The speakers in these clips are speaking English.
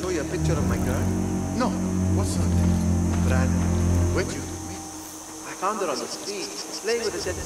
Show you a picture of my girl? No. What's her name? Brad. Where'd you meet? I found her on the street, playing with a dead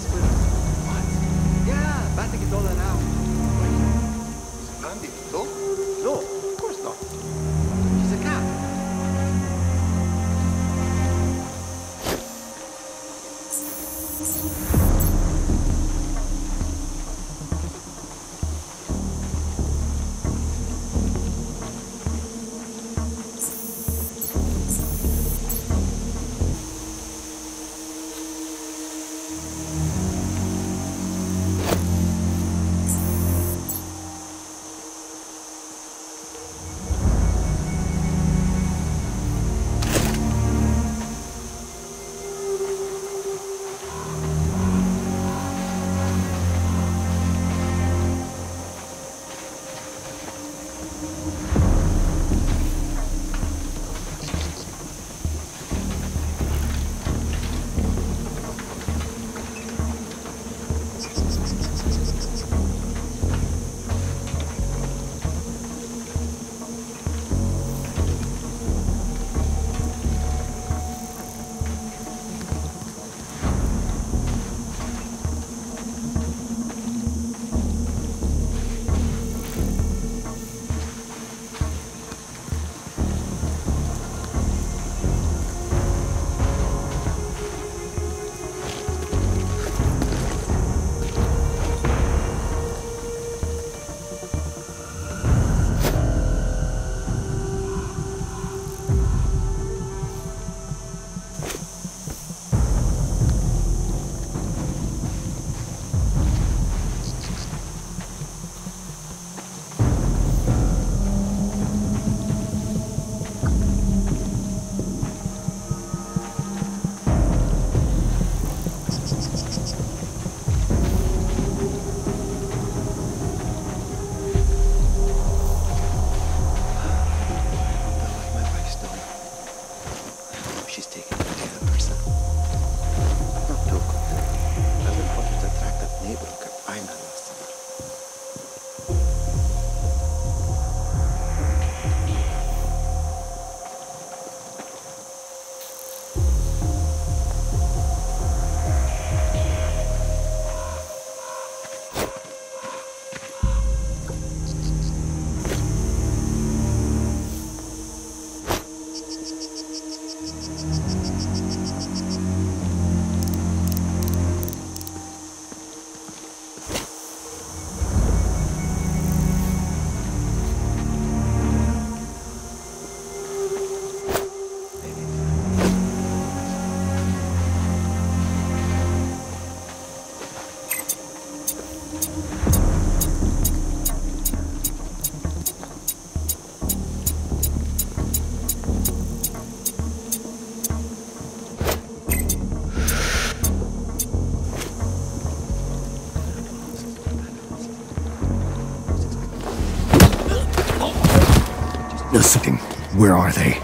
where are they?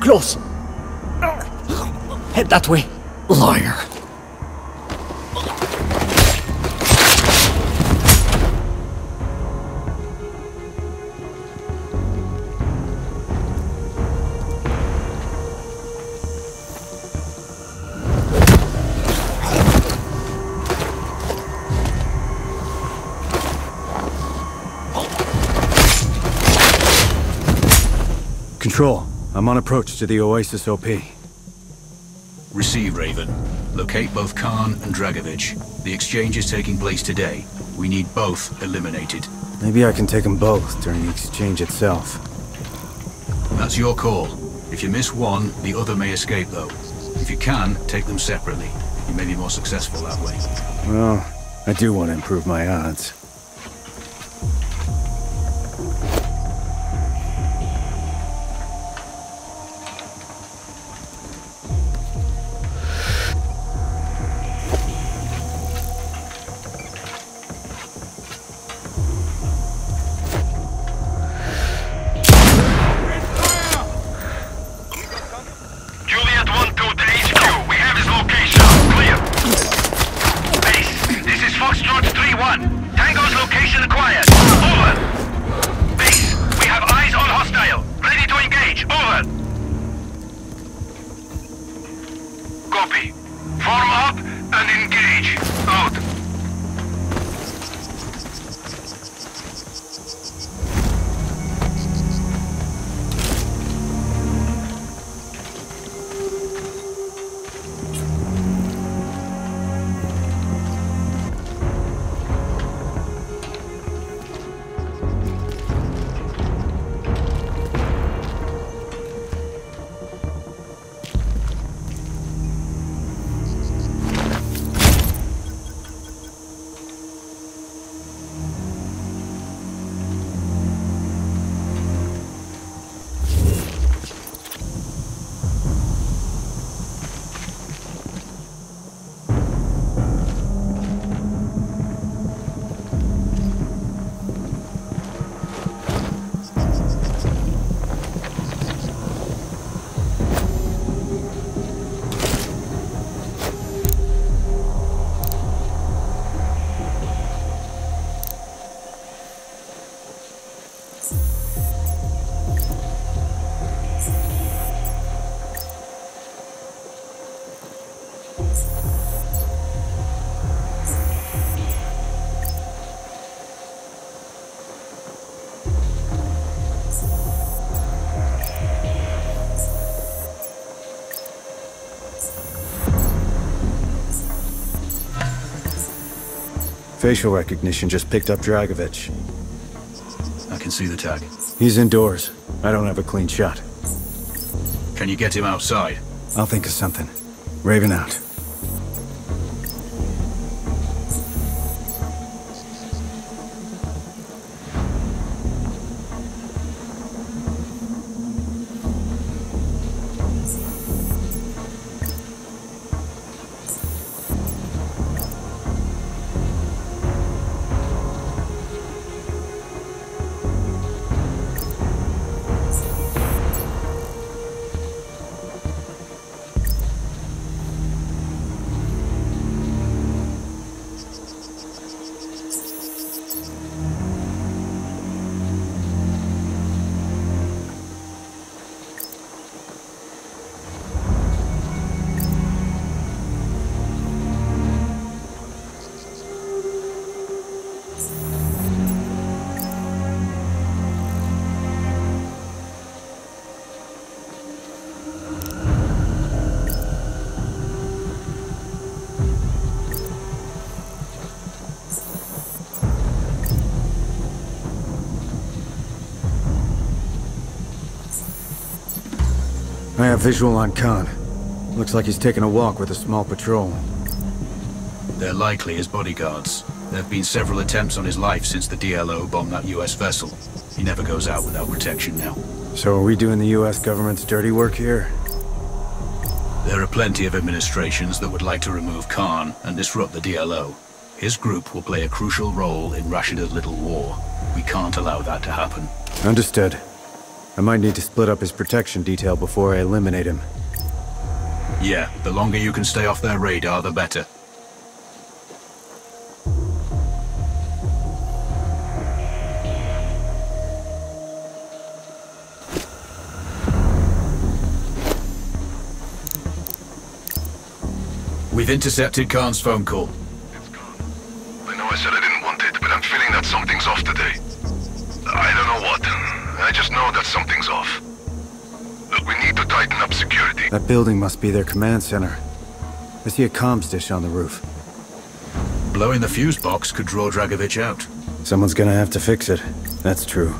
Close. Head that way. Liar. Control, I'm on approach to the Oasis OP. Receive, Raven. Locate both Khan and Dragovic. The exchange is taking place today. We need both eliminated. Maybe I can take them both during the exchange itself. That's your call. If you miss one, the other may escape, though. If you can, take them separately. You may be more successful that way. Well, I do want to improve my odds. Facial recognition just picked up Dragovic. I can see the tag. He's indoors. I don't have a clean shot. Can you get him outside? I'll think of something. Raven out. Have visual on Khan. Looks like he's taking a walk with a small patrol. They're likely his bodyguards. There have been several attempts on his life since the DLO bombed that US vessel. He never goes out without protection now. So are we doing the US government's dirty work here? There are plenty of administrations that would like to remove Khan and disrupt the DLO. His group will play a crucial role in Rashida's little war. We can't allow that to happen. Understood. I might need to split up his protection detail before I eliminate him. Yeah, the longer you can stay off their radar, the better. We've intercepted Khan's phone call. It's gone. I know I said I didn't want it, but I'm feeling that something's off today. I don't know what. I just know that something's off. Look, we need to tighten up security. That building must be their command center. I see a comms dish on the roof. Blowing the fuse box could draw Dragovic out. Someone's gonna have to fix it. That's true.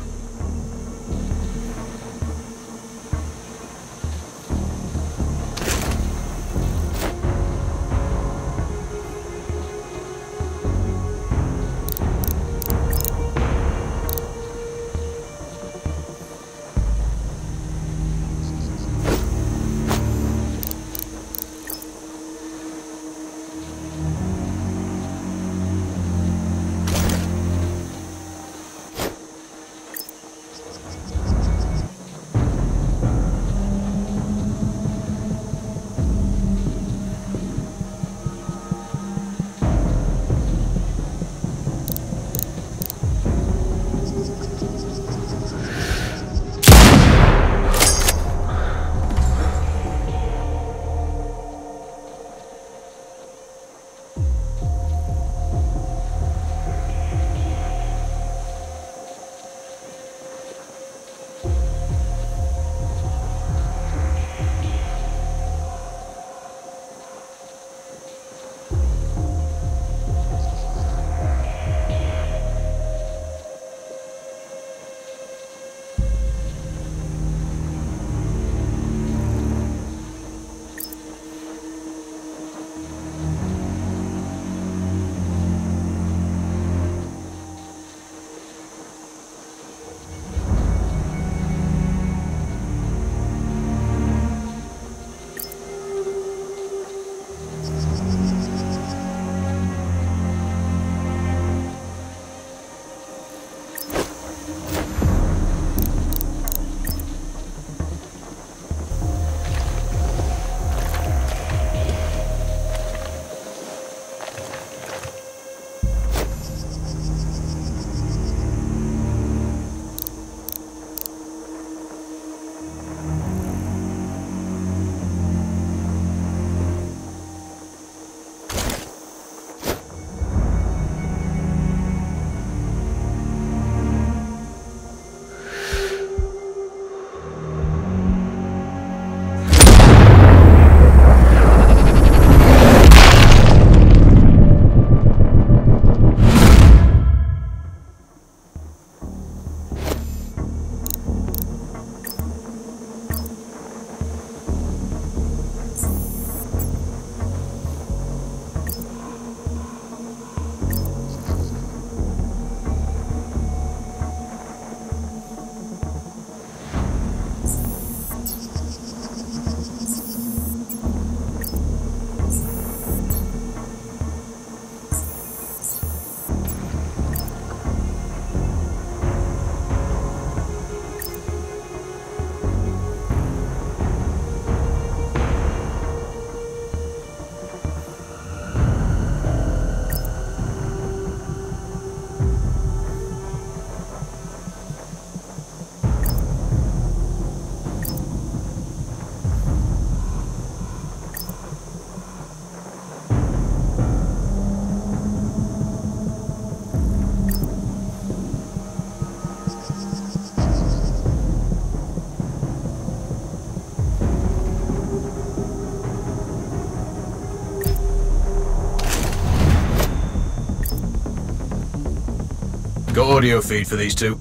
Audio feed for these two.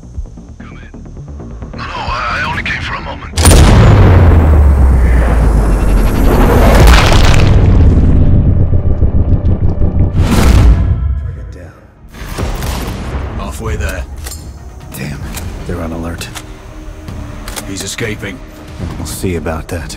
Come in. No, no, I only came for a moment. Target down. Halfway there. Damn, they're on alert. He's escaping. We'll see about that.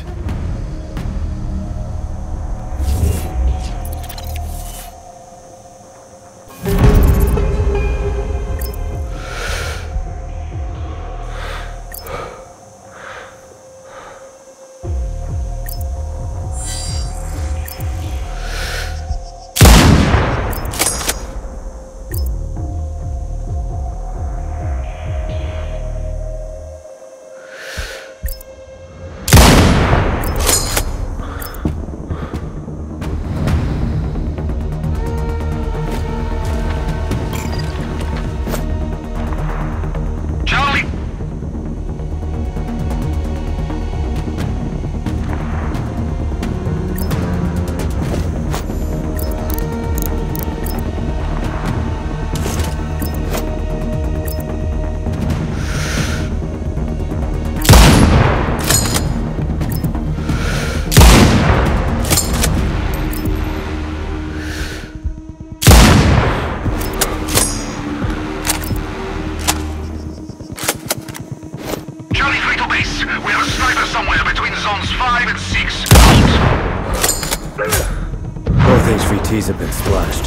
HVTs have been splashed.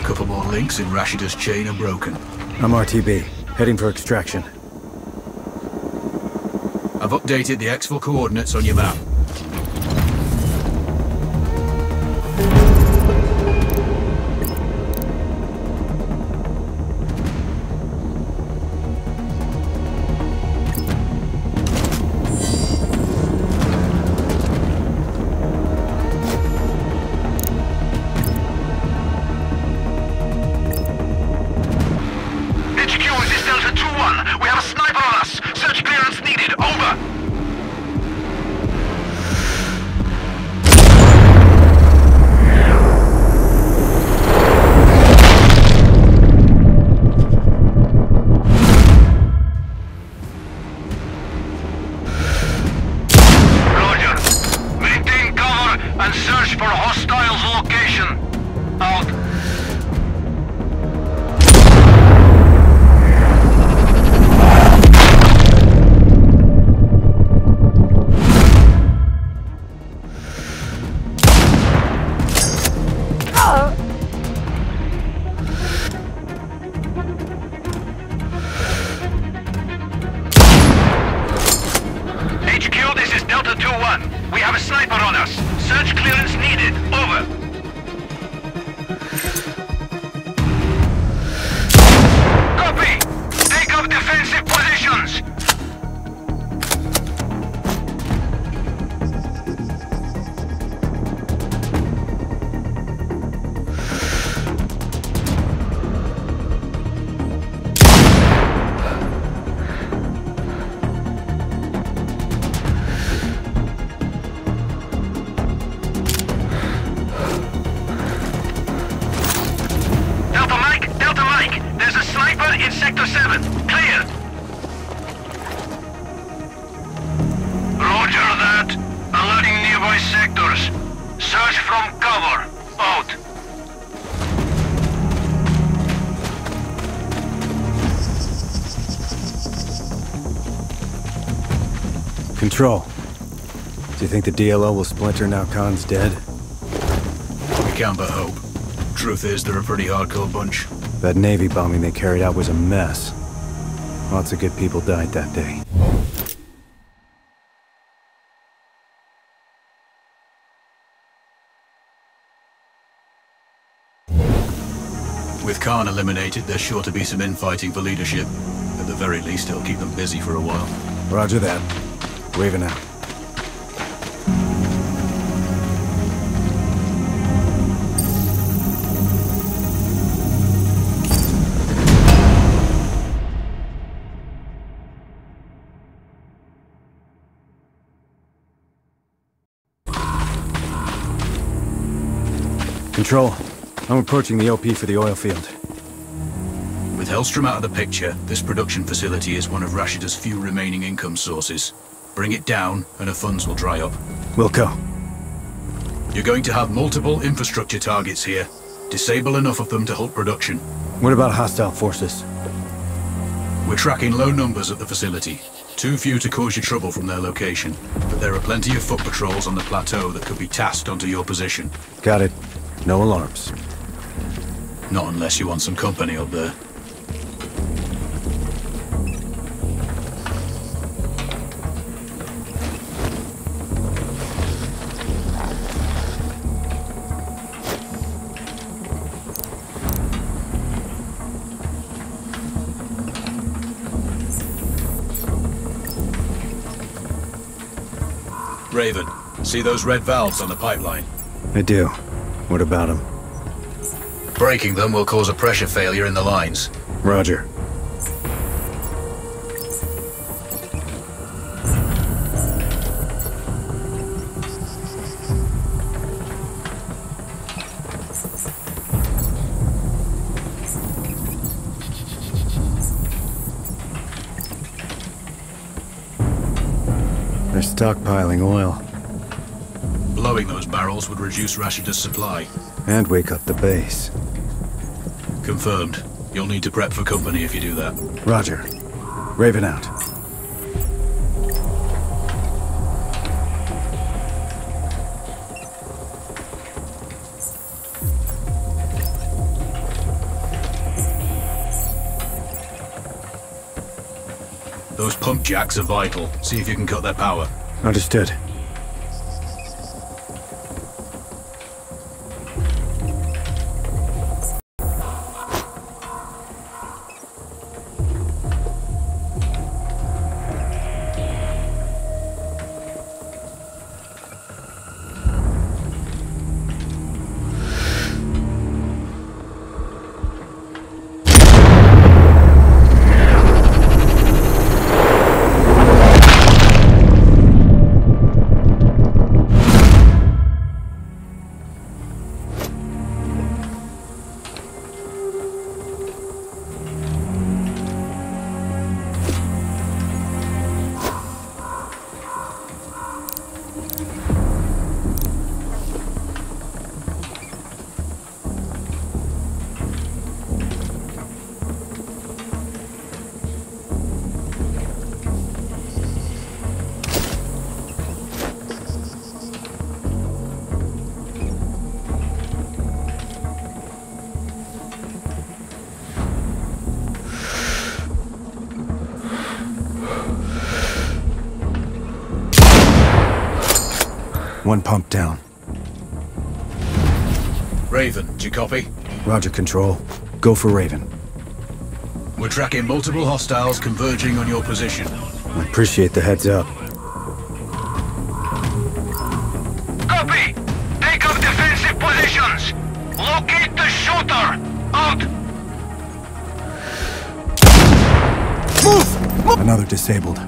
A couple more links in Rashida's chain are broken. I'm RTB, heading for extraction. I've updated the exfil coordinates on your map. 2-1. We have a sniper on us. Search clearance needed. Over. Copy. Take up defensive positions. Think the DLO will splinter now Khan's dead? We can't but hope. Truth is, they're a pretty hardcore bunch. That Navy bombing they carried out was a mess. Lots of good people died that day. With Khan eliminated, there's sure to be some infighting for leadership. At the very least, it'll keep them busy for a while. Roger that. Raven out. Control. I'm approaching the OP for the oil field. With Hellstrom out of the picture, this production facility is one of Rashida's few remaining income sources. Bring it down, and her funds will dry up. Wilco, You're going to have multiple infrastructure targets here. Disable enough of them to halt production. what about hostile forces? We're tracking low numbers at the facility. Too few to cause you trouble from their location. But there are plenty of foot patrols on the plateau that could be tasked onto your position. Got it. No alarms. Not unless you want some company up there. Raven, see those red valves on the pipeline? I do. What about them? Breaking them will cause a pressure failure in the lines. Roger. They're stockpiling oil barrels would reduce Rashida's supply. and wake up the base. Confirmed. You'll need to prep for company if you do that. Roger. Raven out. Those pump jacks are vital. See if you can cut their power. Understood. One pump down. Raven, do you copy? Roger control. Go for Raven. We're tracking multiple hostiles converging on your position. I appreciate the heads up. Copy! Take up defensive positions! Locate the shooter! Out! Move. Another disabled.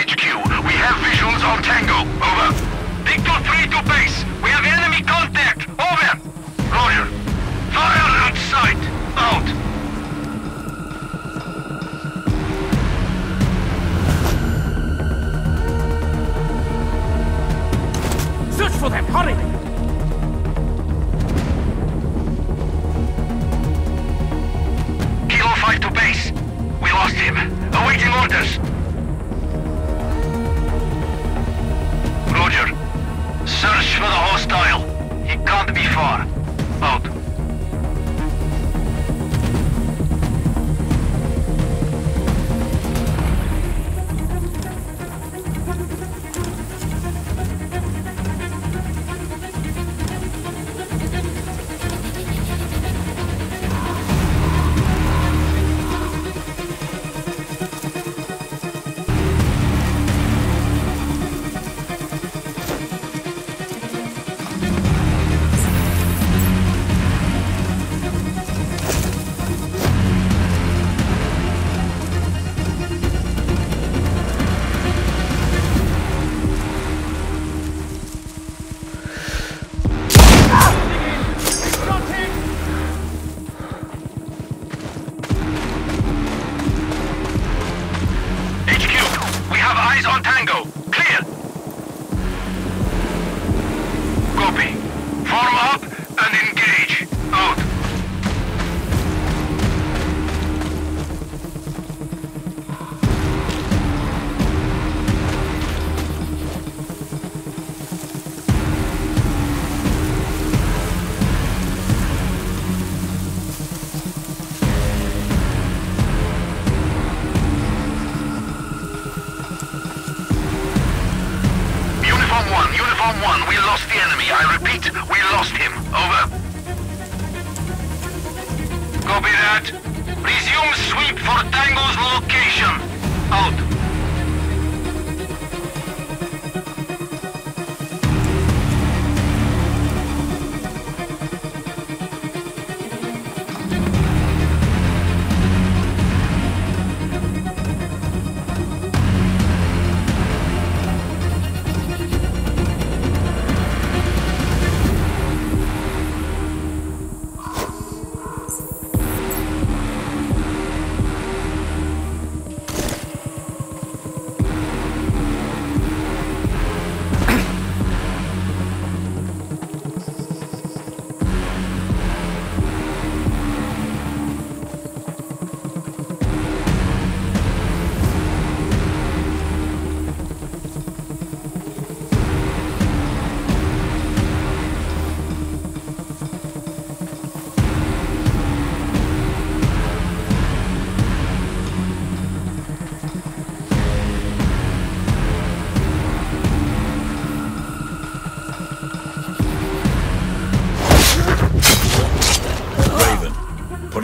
HQ. We have visuals on Tango. Over. Victor 3 to base. We have enemy contact. Over. Roger. Fire at sight. Out. Search for them! Hurry! Kilo 5 to base. We lost him. Awaiting orders. For the hostile. He can't be far. Out.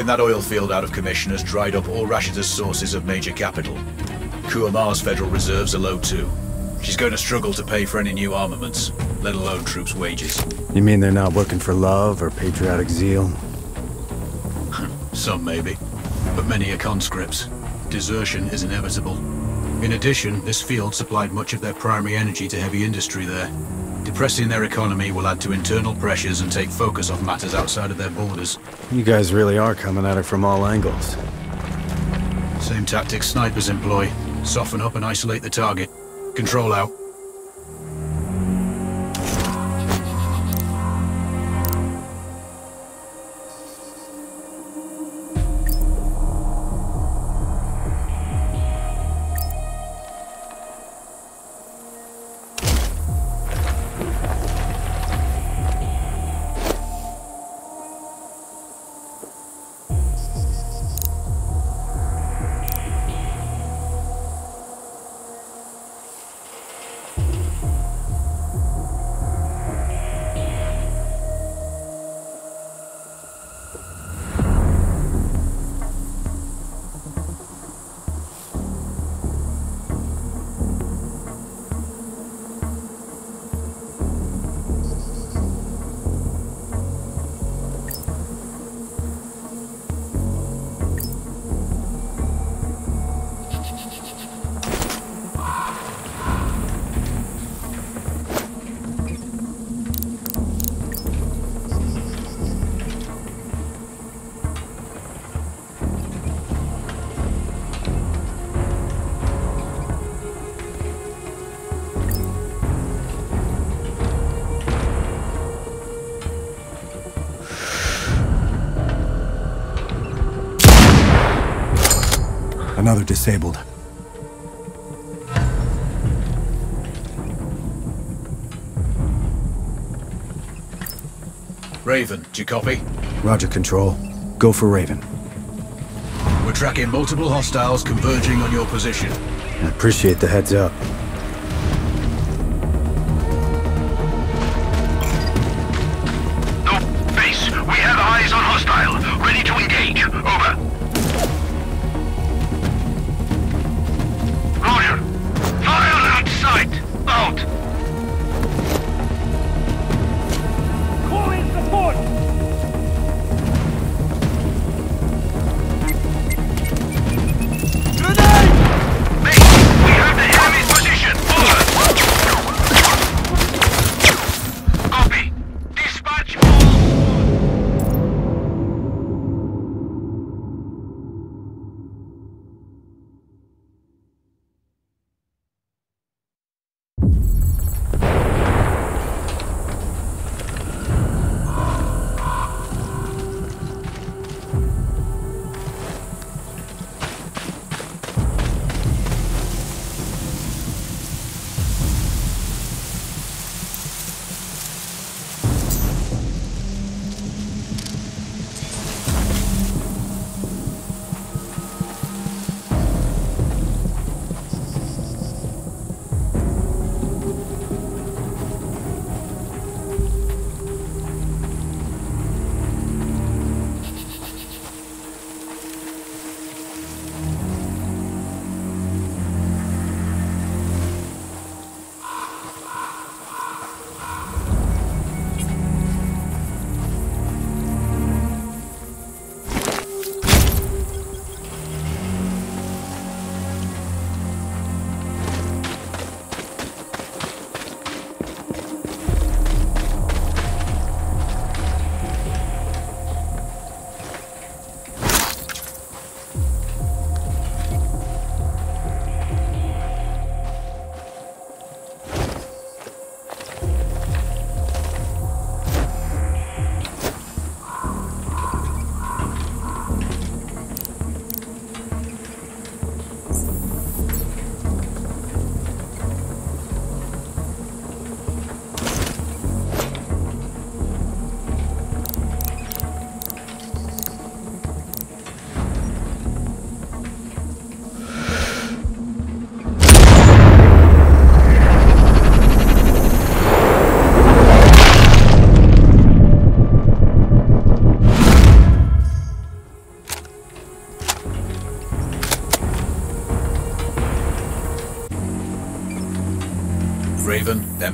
That oil field out of commission has dried up all Rashida's sources of major capital. Kuamar's federal reserves are low too. She's going to struggle to pay for any new armaments, let alone troops' wages. You mean they're not working for love or patriotic zeal? Some maybe, but many are conscripts. Desertion is inevitable. In addition, this field supplied much of their primary energy to heavy industry there. Depressing their economy will add to internal pressures and take focus off matters outside of their borders. You guys really are coming at it from all angles. Same tactics snipers employ. Soften up and isolate the target. Control out. Disabled. Raven, do you copy? Roger, Control. Go for Raven. We're tracking multiple hostiles converging on your position. I appreciate the heads up.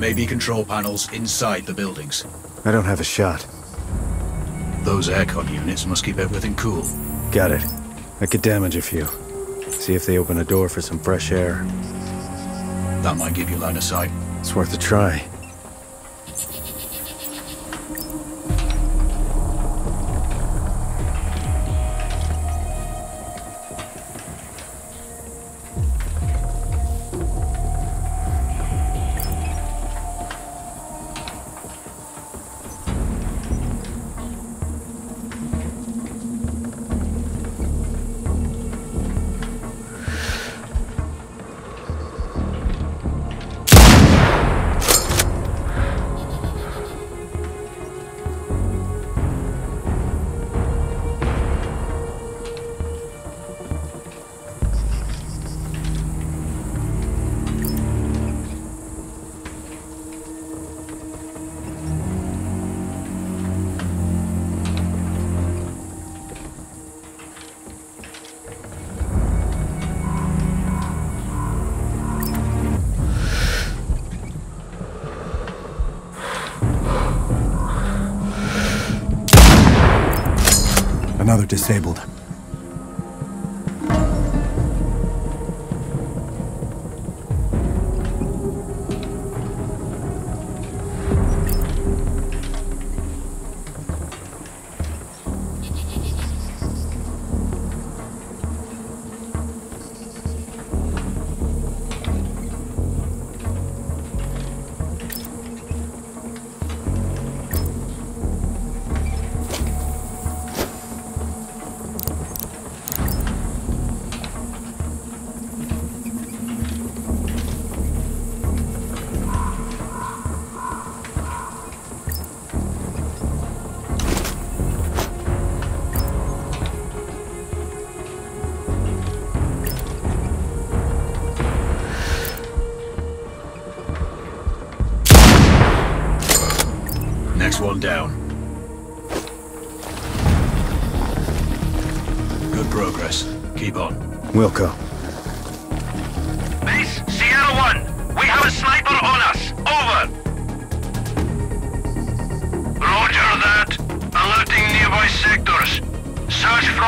May be control panels inside the buildings. I don't have a shot. Those aircon units must keep everything cool. Got it. I could damage a few. See if they open a door for some fresh air. That might give you line of sight. It's worth a try. Another disabled.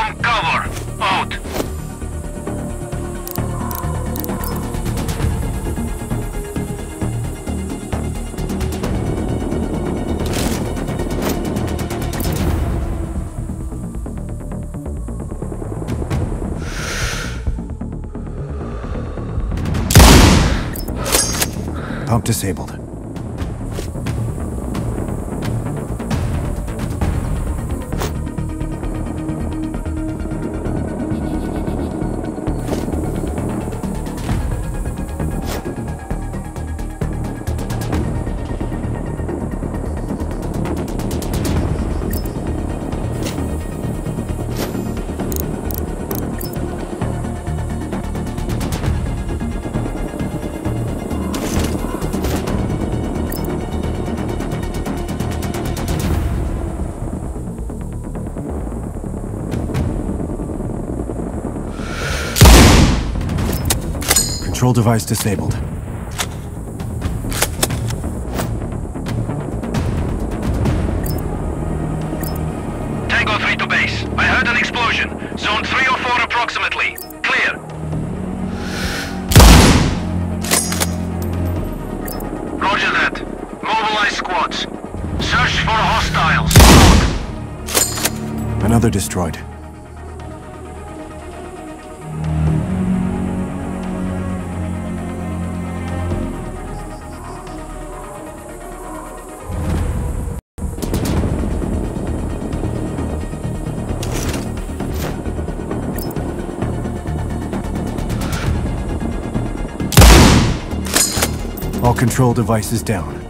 From cover. Out. Pump disabled. Control device disabled. Tango 3 to base. I heard an explosion. Zone 3 or 4 approximately. Clear. Roger that. Mobilize squads. Search for hostiles. Another destroyed. Control devices down.